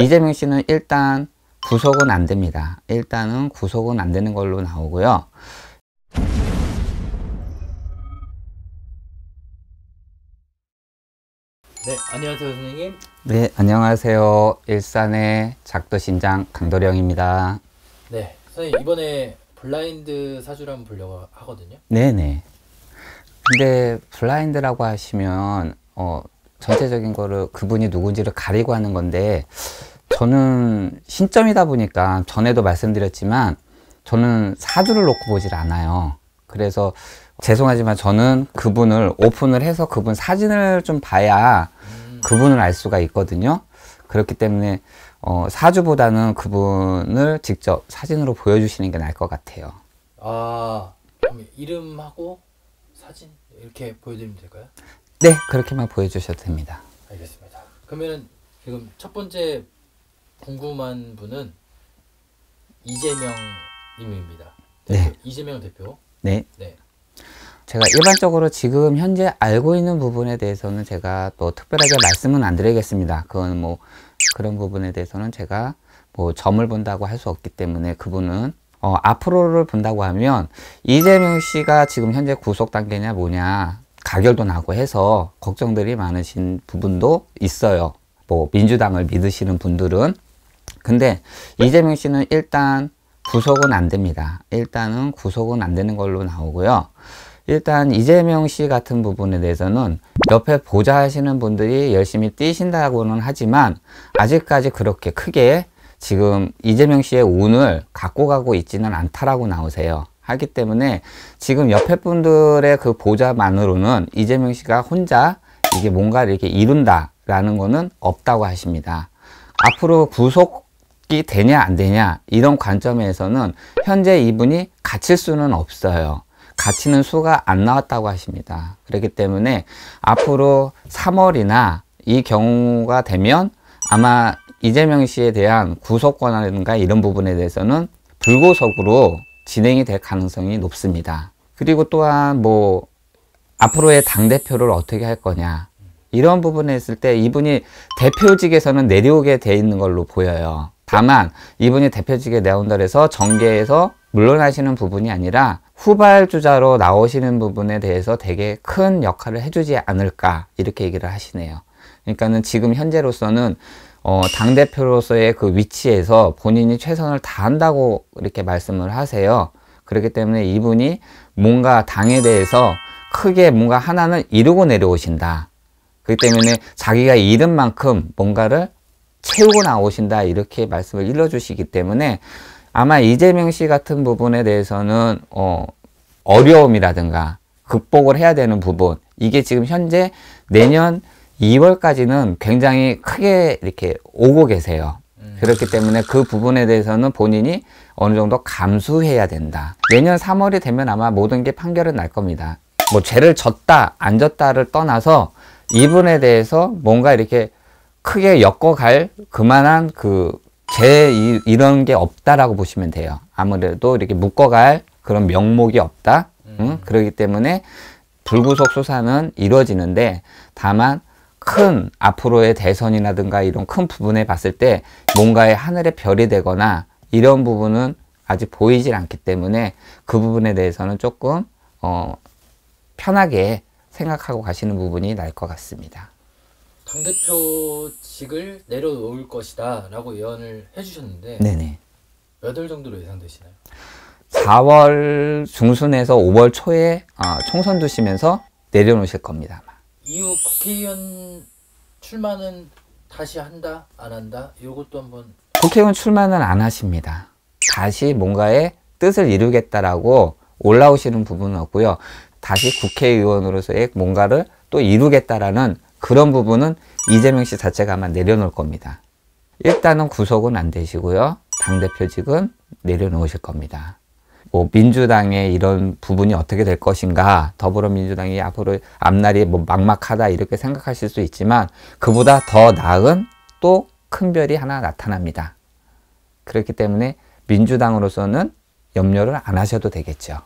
이재명 씨는 일단 구속은 안 됩니다. 일단은 구속은 안 되는 걸로 나오고요. 네, 안녕하세요 선생님. 네, 안녕하세요. 일산의 작두신장 강도령입니다. 네, 선생님 이번에 블라인드 사주를 한번 보려고 하거든요. 네네. 근데 블라인드라고 하시면 어, 전체적인 거를 그분이 누군지를 가리고 하는 건데 저는 신점이다 보니까 전에도 말씀드렸지만 저는 사주를 놓고 보질 않아요. 그래서 죄송하지만 저는 그분을 오픈을 해서 그분 사진을 좀 봐야 그분을 알 수가 있거든요. 그렇기 때문에 어, 사주보다는 그분을 직접 사진으로 보여주시는 게 나을 것 같아요. 아, 그럼 이름하고 사진 이렇게 보여드리면 될까요? 네, 그렇게만 보여주셔도 됩니다. 알겠습니다. 그러면 지금 첫 번째 궁금한 분은 이재명 님입니다. 네. 대표, 이재명 대표. 네. 네. 제가 일반적으로 지금 현재 알고 있는 부분에 대해서는 제가 또 특별하게 말씀은 안 드리겠습니다. 그건 뭐 그런 부분에 대해서는 제가 뭐 점을 본다고 할 수 없기 때문에 그분은 어, 앞으로를 본다고 하면 이재명 씨가 지금 현재 구속 단계냐 뭐냐 가결도 나고 해서 걱정들이 많으신 부분도 있어요. 뭐 민주당을 믿으시는 분들은 근데 이재명 씨는 일단 구속은 안 됩니다. 일단은 구속은 안 되는 걸로 나오고요. 일단 이재명 씨 같은 부분에 대해서는 옆에 보좌 하시는 분들이 열심히 뛰신다고는 하지만 아직까지 그렇게 크게 지금 이재명 씨의 운을 갖고 가고 있지는 않다라고 나오세요. 하기 때문에 지금 옆에 분들의 그 보좌만으로는 이재명 씨가 혼자 이게 뭔가 이렇게 이룬다라는 거는 없다고 하십니다. 앞으로 구속이 되냐 안 되냐 이런 관점에서는 현재 이분이 갇힐 수는 없어요. 갇히는 수가 안 나왔다고 하십니다. 그렇기 때문에 앞으로 3월이나 이 경우가 되면 아마 이재명 씨에 대한 구속권이라든가 이런 부분에 대해서는 불구속으로 진행이 될 가능성이 높습니다. 그리고 또한 뭐 앞으로의 당 대표를 어떻게 할 거냐 이런 부분에 있을 때 이분이 대표직에서는 내려오게 돼 있는 걸로 보여요. 다만 이분이 대표직에 내온다 해서 정계에서 물러나시는 부분이 아니라 후발주자로 나오시는 부분에 대해서 되게 큰 역할을 해주지 않을까 이렇게 얘기를 하시네요. 그러니까는 지금 현재로서는 어, 당대표로서의 그 위치에서 본인이 최선을 다한다고 이렇게 말씀을 하세요. 그렇기 때문에 이분이 뭔가 당에 대해서 크게 뭔가 하나는 이루고 내려오신다. 그렇기 때문에 자기가 잃은 만큼 뭔가를 채우고 나오신다. 이렇게 말씀을 일러주시기 때문에 아마 이재명 씨 같은 부분에 대해서는 어, 어려움이라든가 극복을 해야 되는 부분 이게 지금 현재 내년 2월까지는 굉장히 크게 이렇게 오고 계세요. 그렇기 때문에 그 부분에 대해서는 본인이 어느 정도 감수해야 된다. 내년 3월이 되면 아마 모든 게 판결은 날 겁니다. 뭐 죄를 졌다, 안 졌다를 떠나서 이분에 대해서 뭔가 이렇게 크게 엮어갈 그만한 그 죄 이런 게 없다라고 보시면 돼요. 아무래도 이렇게 묶어갈 그런 명목이 없다. 응? 그렇기 때문에 불구속 수사는 이루어지는데 다만 큰 앞으로의 대선이라든가 이런 큰 부분에 봤을 때 뭔가의 하늘의 별이 되거나 이런 부분은 아직 보이질 않기 때문에 그 부분에 대해서는 조금 어, 편하게 생각하고 가시는 부분이 날 것 같습니다. 당대표직을 내려놓을 것이다 라고 예언을 해주셨는데 네네. 몇 월 정도로 예상되시나요? 4월 중순에서 5월 초에 어, 총선 두시면서 내려놓으실 겁니다. 이후 국회의원 출마는 다시 한다 안 한다 이것도 한번 국회의원 출마는 안 하십니다. 다시 뭔가의 뜻을 이루겠다라고 올라오시는 부분은 없고요. 다시 국회의원으로서의 뭔가를 또 이루겠다라는 그런 부분은 이재명 씨 자체가 아마 내려놓을 겁니다. 일단은 구속은 안 되시고요. 당대표직은 내려놓으실 겁니다. 뭐 민주당의 이런 부분이 어떻게 될 것인가 더불어민주당이 앞으로 앞날이 뭐 막막하다 이렇게 생각하실 수 있지만 그보다 더 나은 또 큰 별이 하나 나타납니다. 그렇기 때문에 민주당으로서는 염려를 안 하셔도 되겠죠.